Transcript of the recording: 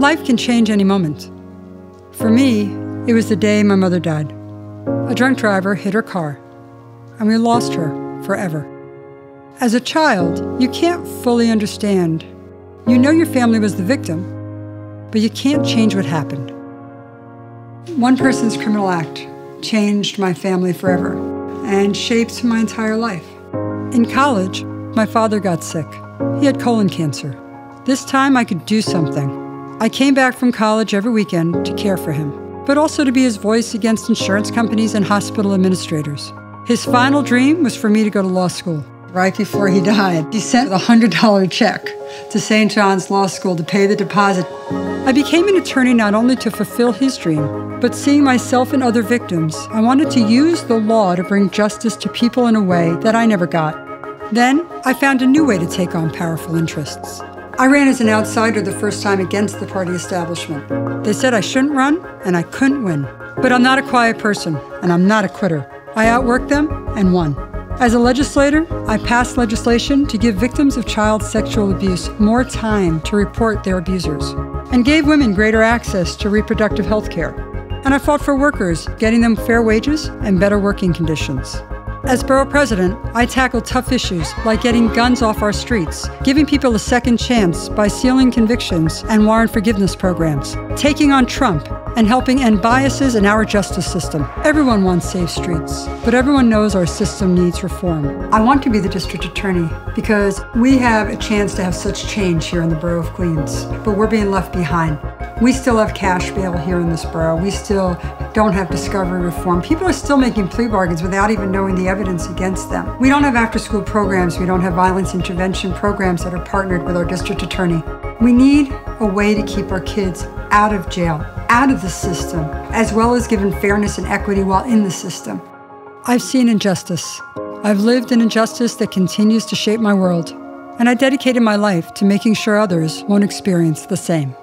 Life can change any moment. For me, it was the day my mother died. A drunk driver hit her car, and we lost her forever. As a child, you can't fully understand. You know your family was the victim, but you can't change what happened. One person's criminal act changed my family forever and shaped my entire life. In college, my father got sick. He had colon cancer. This time I could do something. I came back from college every weekend to care for him, but also to be his voice against insurance companies and hospital administrators. His final dream was for me to go to law school. Right before he died, he sent a $100 check to St. John's Law School to pay the deposit. I became an attorney not only to fulfill his dream, but seeing myself and other victims, I wanted to use the law to bring justice to people in a way that I never got. Then I found a new way to take on powerful interests. I ran as an outsider the first time against the party establishment. They said I shouldn't run and I couldn't win. But I'm not a quiet person and I'm not a quitter. I outworked them and won. As a legislator, I passed legislation to give victims of child sexual abuse more time to report their abusers and gave women greater access to reproductive health care. And I fought for workers, getting them fair wages and better working conditions. As borough president, I tackled tough issues like getting guns off our streets, giving people a second chance by sealing convictions and warrant forgiveness programs, taking on Trump, and helping end biases in our justice system. Everyone wants safe streets, but everyone knows our system needs reform. I want to be the district attorney because we have a chance to have such change here in the borough of Queens, but we're being left behind. We still have cash bail here in this borough. We still don't have discovery reform. People are still making plea bargains without even knowing the evidence against them. We don't have after school programs. We don't have violence intervention programs that are partnered with our district attorney. We need a way to keep our kids out of jail, out of the system, as well as given fairness and equity while in the system. I've seen injustice. I've lived an injustice that continues to shape my world, and I dedicated my life to making sure others won't experience the same.